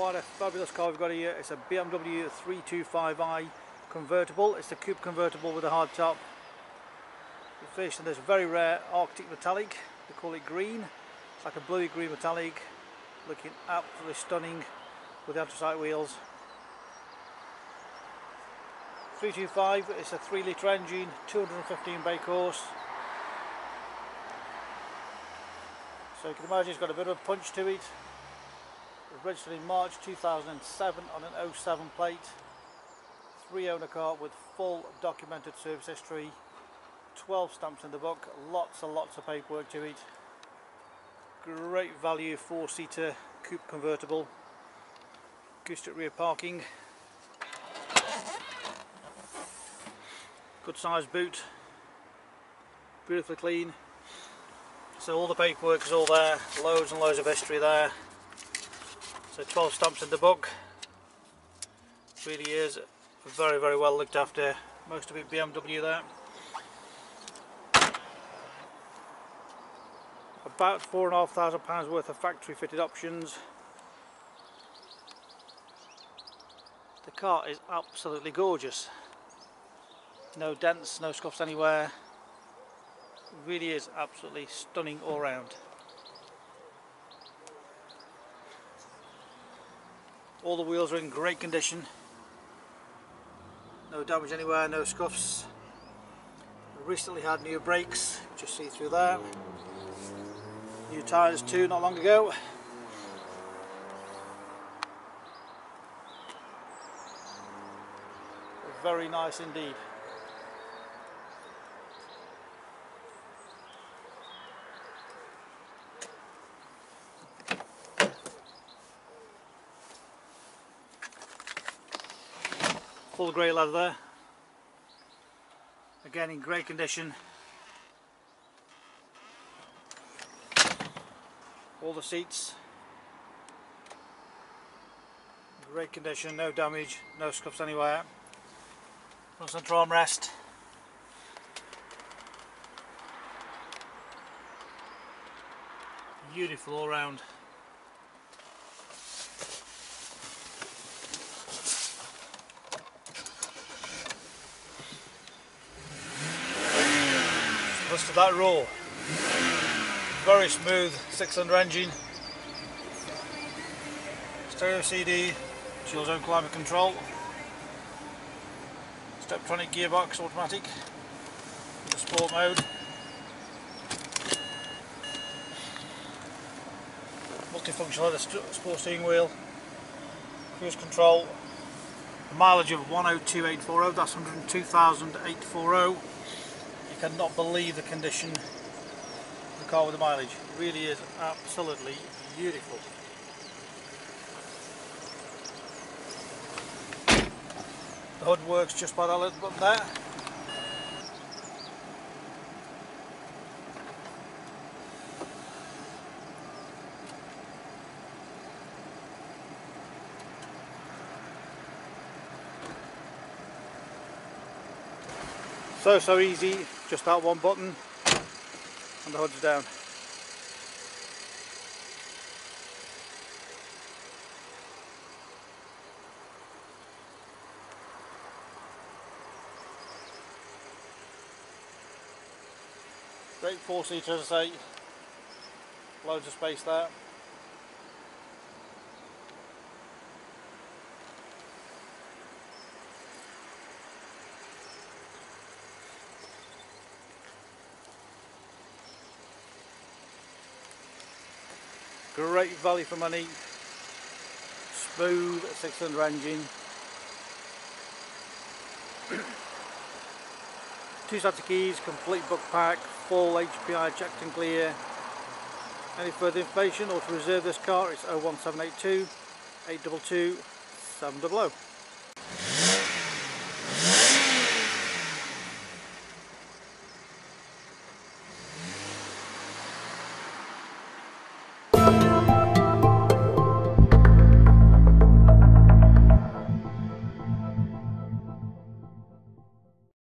What a fabulous car we've got here. It's a BMW 325i convertible. It's the coupe convertible with a hard top. We're facing this very rare Arctic metallic. They call it green. It's like a bluey green metallic. Looking absolutely stunning with the anthracite wheels. 325, it's a 3 litre engine, 215 brake horse. So you can imagine it's got a bit of a punch to it. Registered in March 2007 on an 07 plate. Three owner car with full documented service history. 12 stamps in the book, lots and lots of paperwork to it. Great value four seater coupe convertible. Acoustic rear parking. Good sized boot. Beautifully clean. So all the paperwork is all there, loads and loads of history there. So 12 stamps in the book. Really is very very well looked after. Most of it BMW there. About four and a half thousand pounds worth of factory fitted options. The car is absolutely gorgeous. No dents, no scuffs anywhere really is absolutely stunning all round. All the wheels are in great condition. No damage anywhere, no scuffs. Recently had new brakes, just see through there. New tyres too, not long ago. Very nice indeed. Full grey leather there. Again in great condition. All the seats. Great condition, no damage, no scuffs anywhere. Front central armrest. Beautiful all round. To that roll. Very smooth six-cylinder engine. Stereo CD, dual zone climate control. Steptronic gearbox automatic. Sport mode. Multifunctional leather sport steering wheel. Cruise control. Mileage of 102,840, that's 102,840 cannot believe the condition of the car with the mileage. It really is absolutely beautiful. The hood works just by that little button there. So, so easy, just that one button and the hood's down. Great four seater as I say, loads of space there. Great value for money. Smooth 600 engine. Two sets of keys, complete book pack, full HPI checked and clear. Any further information or to reserve this car it's 01782 822 700.